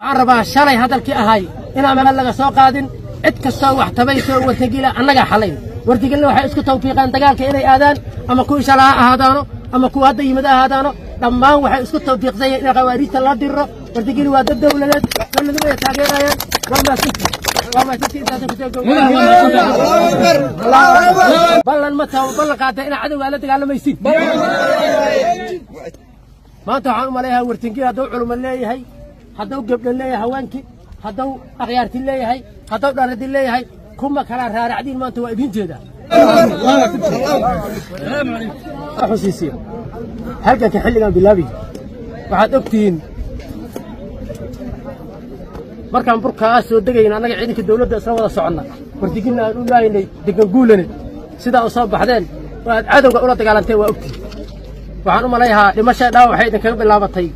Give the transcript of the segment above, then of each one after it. عربا شلي هذا الكي أهاي إن أنا ملقى سو قادن عد كسو وحتبي سو وثقيلة أنا جا حلين ورتي قلنا وحيس كتو في قان تقال كإني آذان أما كل شلا هذانو أما كل هذا يمد هذانو لما وحيس كتو في قزي إن قواريس الله ديره ورتي قلنا وهذا الدولة لا لما نبي تاجر يا وما سكت وما سكت إذا تقول بلا ما تو بلا قاتل إن عدو ولا تقال ما يصير ما تعامل عليها ورتي قلنا دعو لما لا هدو قبل الله هوانك هدو أغيارت الله هاي هدو دارد الله هاي كم كلا رارع دين ما أنتوا أبين جدا حسيسي هل كان حل قام بالله waxaad ogtihiin markaan burkaa soo degayna annaga ciidanka dawladda isla wada soconna wardigina aan u laaynay degan guulane sidaa u soo baxdeen oo aad cadowga ula dagaalanteen waa ogtihiin waxaan u malayhaa dhimashaa dhaawac waxay idinkaga bilaabatay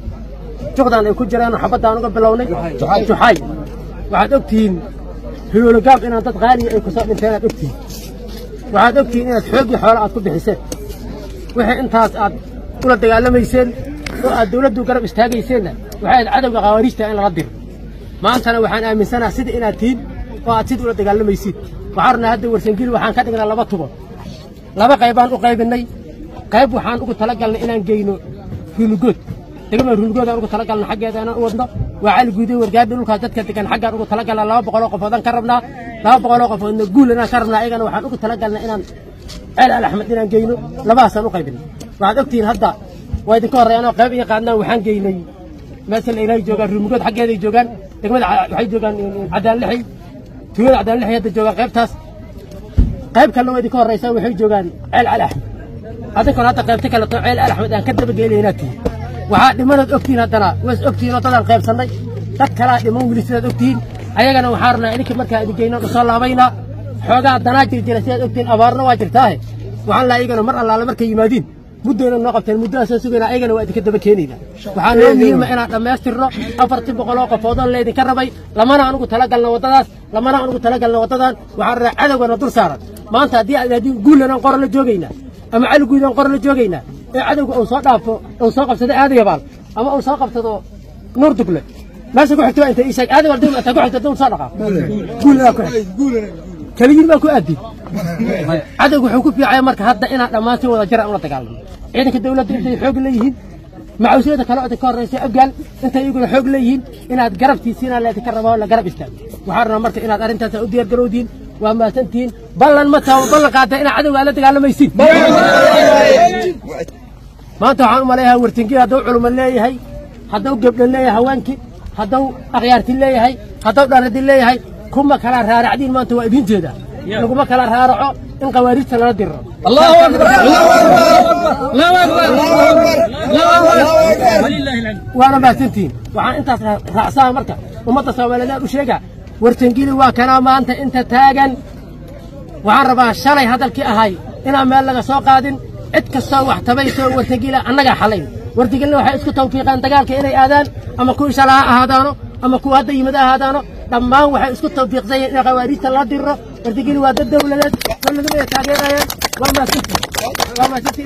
juxdan ay ku jiraan xabadaan uga bilownay juxay waxaad ogtihiin hiyoologaab inaan dad qaaliya ay kusoo dhinteen aad ogtihiin waxaad ogtihiin inaad xooggii xoole aad ku bixiseen wixii intaas aad ula dagaalamayseen oo aad dawladdu garab istaagayseenna waxay aad cadowga khawaariijta in lala diro maantana waxaan aaminsanaa sida inaad tihiin oo aad sida ula dagaalamaysiin waxaan rabnaa hadda warsangeli waxaan ka dhignaa laba tubo laba qaybaan u qaybinnay qayb waxaan ugu talagalnay inaan geyno ruumigood degmo rulgooda ugu talagalna xaggeedana u wadno waa cali guuday wargaabi dhulkaa dadka degan xaggaan ugu talagalna laba boqol oo qofoodaan ka rabnaa laba boqol oo qofoodna guul inaan ka rabnaa iyagana waxaan ugu talagalnaa inaan celal axmed inaan geyno labadaasaan u qaybinay waxaad ogtihiin hadda waa idinka horreeyaan oo qayb iyo qaadnaan waxaan geynay meesha la ilaahay joogaan rulmugood xaggeeday joogaan degmada waxay joogaan cadaanlixi tuulada cadaanlixi hadda joogaan qaybtaas qayb kalena waa idinka horreysaa waxay joogaan ceel al axmed hadda kale hadda qaybta kaleto ceel al axmed aan ka daba geynaynaa tihiin وهذا من الأكتين هذا واس أكتين هذا الخير صلى تك كلا دمون قلت هذا أكتين أيقنا وحارنا إنك ما كان يجينا رسول الله بينا حوجا دناجر جلس هذا أكتين أبارنا واجرتاه وحنا أيقنا مرة الله مرك يمادين مدنا النقطة المدنا سنسوينا أيقنا وقت كده بكينينا إيه، إيه. وحنا نقول ما إحنا لما يصير أفرت بقلاقة فاضل لي ذكر بي لما أنا أقول ثلاثة لنا وتدان لما أنا أقول ثلاثة لنا وتدان وحارنا هذا ونطر سارت ما أنت هذه هذه قول لنا قرن الجوجينا أما علقوا لنا قرن الجوجينا ee cadowga uu soo dhaafo uu soo qabsado aadiga baal ama uu soo qabsado nuur dugle meesha ku xigta inta ishaag aadi wal dawla ta ku xigta dawla soo dhaqa guulana ku kaliyin baa ku aadi cadowga wuxuu ku fiicaya marka hadda inaan dhammaantiin wada jira ula dagaalamo ciidanka dawladda intay xoog leeyihiin macawsyada kale oo ka horreysa ogaal intay iyaguna xoog leeyihiin inaad garabtiisiina leedka rabaa la garab istaago waxaan rabaa marka inaad arrintaas u diyaar garowdiin وماتنتين بلن متى وبلن قاعدة إن عدو قال تقال ما يسيد ما أنت عن ملاها ورتنكي هذا علوم الله هي هذا قبل الله هوانك هذا أغيارت الله هي هذا دارد الله هي كم كلا رارع دين ما أنت وابين جدا كم كلا رارع إن قواريت لا در الله أكبر الله أكبر الله أكبر الله أكبر الله أكبر ولله الحمد وأنا ما سنتين وعن أنت رأسها مركب وما تصور لنا وشيكا wartangeli waa kanaa maanta inta taagan waxaan rabaa shalay hadalkii ahay inaan meel laga soo qaadin cid kastoo wax tabaysoo wartangila annagaa xalayn wartagelina waxay isku tawfiiqaan dagaalka inay aadaan ama kuwii shala ha ahaadaano ama kuwa hadda yimid ahaadaano dhammaan waxay isku tawfiiqsanyeen ina khawaarijta la diro wartageli waa dad dawladeed oo lagu wada taageerayaan waa maasinti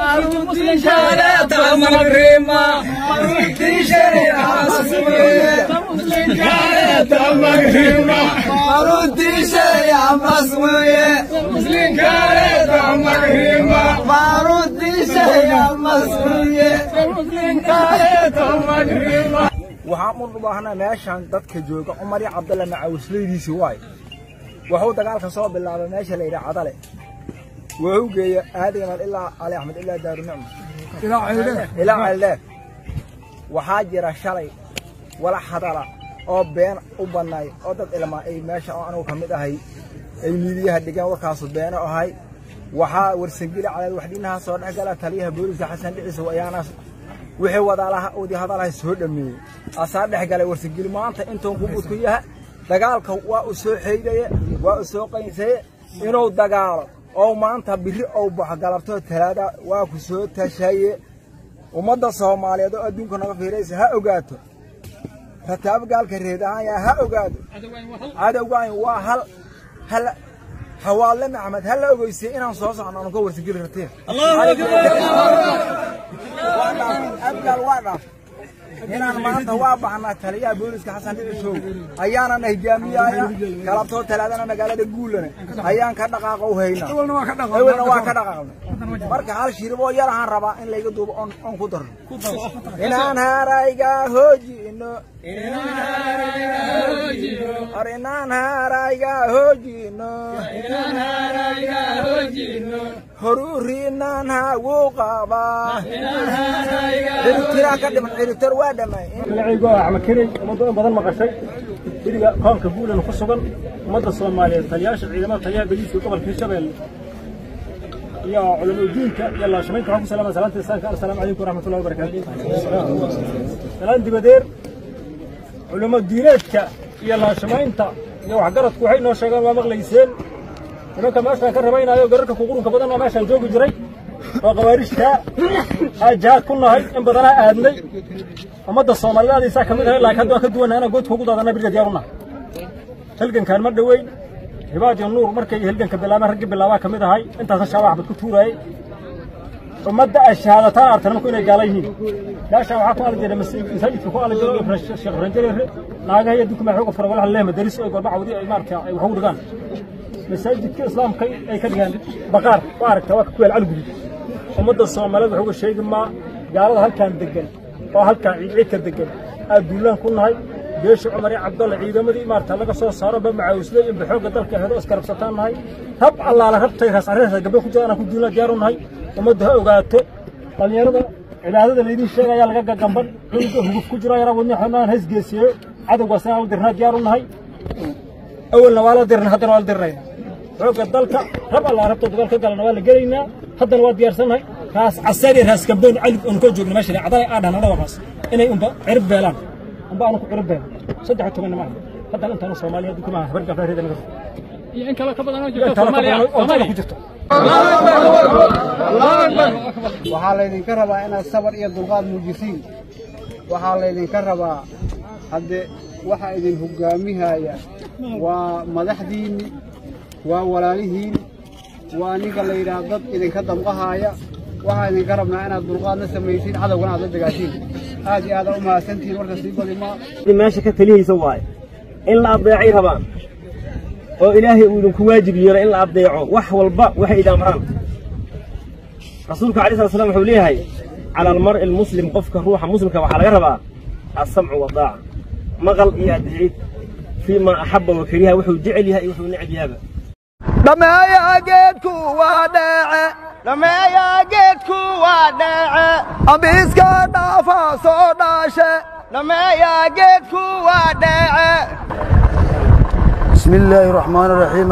waxaan u baahnaa meeshan dadka jooga cumar iyo cabdalle macawisleydiisi waay wuxuu dagaalka soo bilaabay meesha la yidhaa cadale waa u geeya aadigan ilaa ali axmed ilaa daarunicma ilaa ceeldheer waxaa jira shalay walax hadala oo been u bannaay oo dad ilmaa ay meesha oo anugu ka mid ahay ay miidiyaha dhigeen warkaasu beeno ahay waxaa warsangeli calaad waxdiinaha soo dhex gala taliyaha booliska xasan dhiciisow ayaanaas wixii wadaalahaodii hadalahay soo dhammeeyey asaa dhex galay warsangeli maanta intuun kubudku yaha dagaalka waa u soo xeydhaye waa u soo qaynsaye inuu dagaalo او مانتا بري او بحقالبتو تلادا واكو سو تشاية ومدى صوماليا دو ادون كنغا فيريس ها اوغاتو فتاب قال كريده يا ها اوغاتو هذا وين وحل هل حوالي محمد هل اوغيسي انا صوصا انا نقول سجل رتين الله اكبر الله اكبر الله اكبر inaan maanta waa baxnaa taliyaha booliska xasan cicishow ayaanana hogaaminyaaya galabtoo talaadana magaalada guulana ayaan ka dhaqaaqow hayna hewelna waa ka dhaqaaqna marka hal shiriboo yar ahaan rabaa in layga duubo on ku darno inaan haarayga hoojino hor inaan haarayga hoojino horurinanha wuu qabaa ciribtiraa ka dhiman ciribtir waa dhamay magacaygu ah axmed keri ummado in badan maqashay beriga qoomka buulan ku sugan ummadda soomaaliyeed taliyaasha ciidamada taliyaha beliiska gobolka hirshabelle iyo culamaa diinta iyo laashamaynta waxaan ku salaamaya salaanta islaamka assalaamu calaykum waraxmatullahi wabarakaatu salaan dibadeer culamo diineedka iyo laashamaynta iyo waxgaradku waxay noo sheegaan waa maqlayseen nimanka meeshaan ka rabaynaayo gararka qurunka badanna meeshaan joogi jiray waa qawaariijta aan jihaad ku nahay in badanaa aadnay ummadda soomaalida aadiisaa ka mid ahay laakiin hadda waan ka duwannahay inaan goodka ugu daadana birka diyaar u nahay halgankan ma dhoweyn hibaad iyo nuur markay halganka bilaabeen raggii bilaabaa ka mid ahay intaasa shaabax bad ku tuuraayey ummadda ay shahaadataan aragta nimanku inay gaala yihiin meeshaan waxaa ku alin jira masaajidka ku alin jira sheekh ranjareere naagaha iyo dukumaa xooga fura walaha leeh madaris oo gorba cawdi ay maaragta ay wax ugu dhigaan masaajidkii islaamka ay ka dhigeen baqaar u aragta waa ka ku yaal calgudi ummadda soomaaliyed wax uga sheegi maa gaalada halkaan deggan oo halkaan ciidciidka deggan aadduullaan ku nahay beesha cumar iyo cabdalle ciidamadii maarta laga soo saaro ba macaawusley inba xoogga dalka heedo iskarabsataan nahay rab allaala rabtay raas arrintaas gabdho ku jira anaan ku duulna diyaaru nahay ummadda ha ogaato dhallinyarada cibaadada laydin sheegayaa laga gagamban cunuga huguf ku jira yaraa wadni xunaan haysgeesiyeyo cadowgaasna aan la dirnaa diyaaru nahay awalna waa la dirna haddana waa la dirnayna xoogga dalka rab alla rabto dagaalka galana waa la gelaynaa haddana waa diyaarsanahay kaas casari raas gabdhoon alif aan koo joogna meesha cadalay aadhan anadaba kaas inay unba cirib beelaan unba anu ku cirib beelo saddex iyo tobanna maaha haddana intaana soomaaliya adduunka maaha habar gafaareeda naga iyo in kale ka badanoo jirta soomaaliya soomaaliya ku jirto waxaa laydinka rabaa inaad sabar iyo dulqaad muujitiin waxaa laydinka rabaa hadde waxaa idin hogaamihaya waa madaxdiinni وولاله وأنك اللي رادت إذا خدم قهايا وهاي نقربنا أنا الدرقان سميسين هذا وأنا ضد قاسين هذه هذا وما سنتين ورد سيبوا لما ما شكت لي سواي إلا أضيعي ربان oo ilaahay uu idinku waajib yeelay in la abdeeco wax walba waxay idaamaraan rasuulka calayi salat slam wuxuu leeyahay cala almar'i almuslim qofka ruuxa muslimka waxaa laga rabaa alsamcu wadaaca maqal iyo addeecid fii maa axaba wa kariha wuxuu jecel yahay iyo wuxuu necab yahaaba لما ياقيتكو وادعه لما ياقيتكو وادعه أبيسكا دافا صداشة لما ياقيتكو وادعه بسم الله الرحمن الرحيم